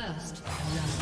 First blood.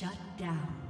Shut down.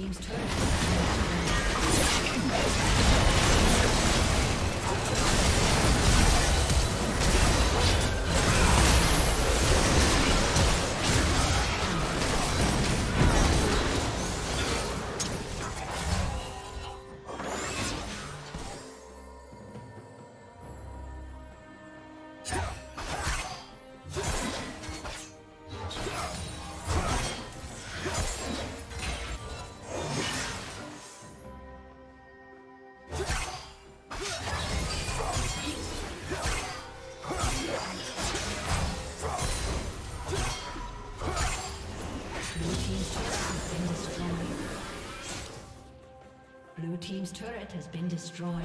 team's turret. Has been destroyed.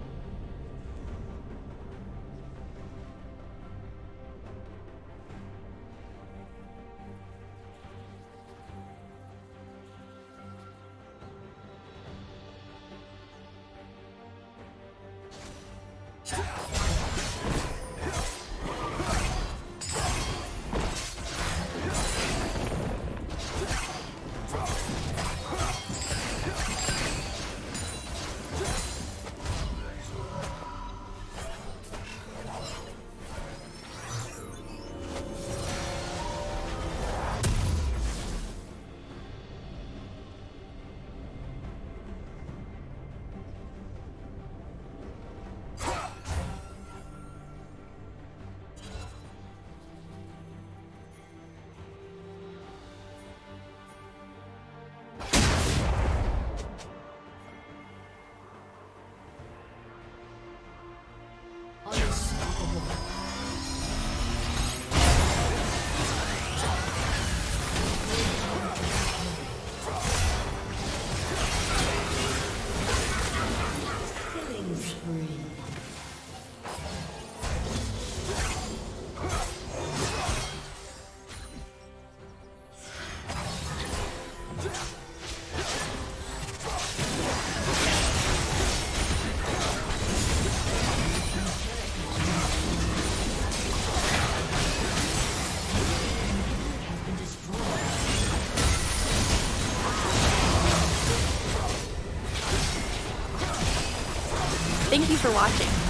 For watching.